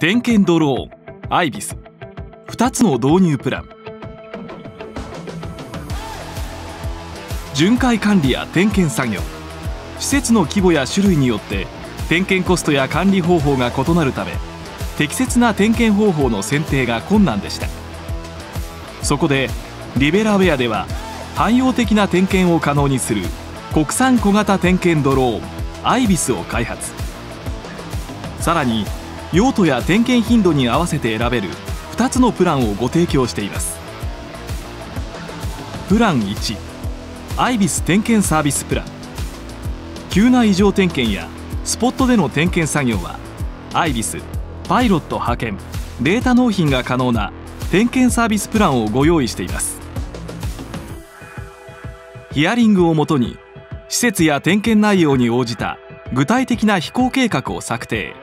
点検ドローンアイビス。2つの導入プラン。巡回管理や点検作業。施設の規模や種類によって点検コストや管理方法が異なるため適切な点検方法の選定が困難でした。そこでリベラウェアでは汎用的な点検を可能にする国産小型点検ドローンアイビスを開発。さらに用途や点検頻度に合わせて選べる2つのプランをご提供しています。プラン1アイビス点検サービスプラン。急な異常点検やスポットでの点検作業はアイビスパイロット派遣データ納品が可能な点検サービスプランをご用意しています。ヒアリングをもとに施設や点検内容に応じた具体的な飛行計画を策定。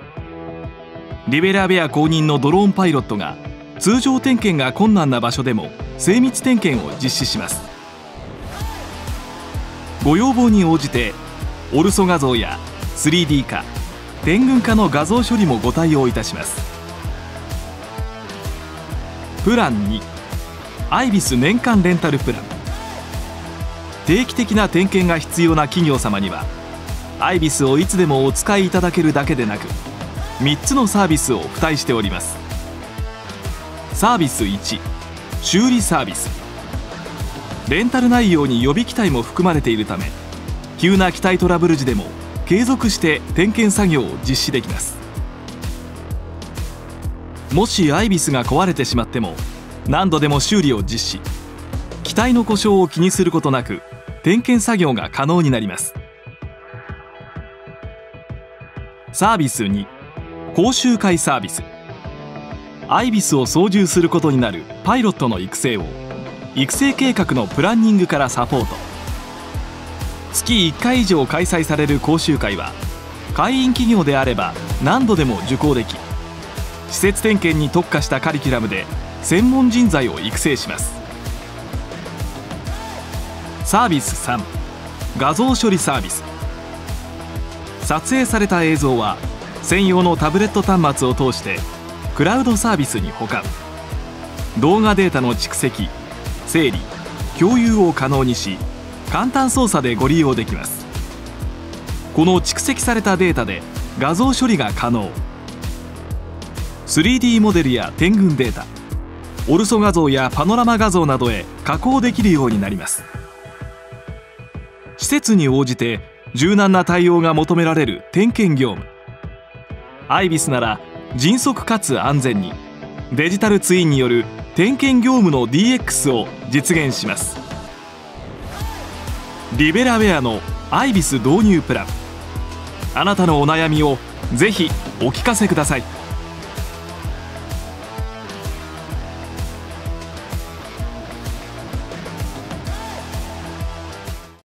リベラベア公認のドローンパイロットが通常点検が困難な場所でも精密点検を実施します。ご要望に応じてオルソ画像や 3D 化点群化の画像処理もご対応いたします。プラン2アイビス年間レンタルプラン。定期的な点検が必要な企業様にはアイビスをいつでもお使いいただけるだけでなく3つのサービスを付帯しております。サービス1修理サービス。レンタル内容に予備機体も含まれているため急な機体トラブル時でも継続して点検作業を実施できます。もしアイビスが壊れてしまっても何度でも修理を実施。機体の故障を気にすることなく点検作業が可能になります。サービス2講習会サービス。アイビスを操縦することになるパイロットの育成を育成計画のプランニングからサポート。月1回以上開催される講習会は会員企業であれば何度でも受講でき施設点検に特化したカリキュラムで専門人材を育成します。サービス3画像処理サービス。撮影された映像は専用のタブレット端末を通してクラウドサービスに保管。動画データの蓄積整理共有を可能にし簡単操作でご利用できます。この蓄積されたデータで画像処理が可能。3D モデルや点群データオルソ画像やパノラマ画像などへ加工できるようになります。施設に応じて柔軟な対応が求められる点検業務。アイビスなら迅速かつ安全に。デジタルツインによる点検業務の DX を実現します。リベラウェアのアイビス導入プラン。あなたのお悩みをぜひお聞かせください。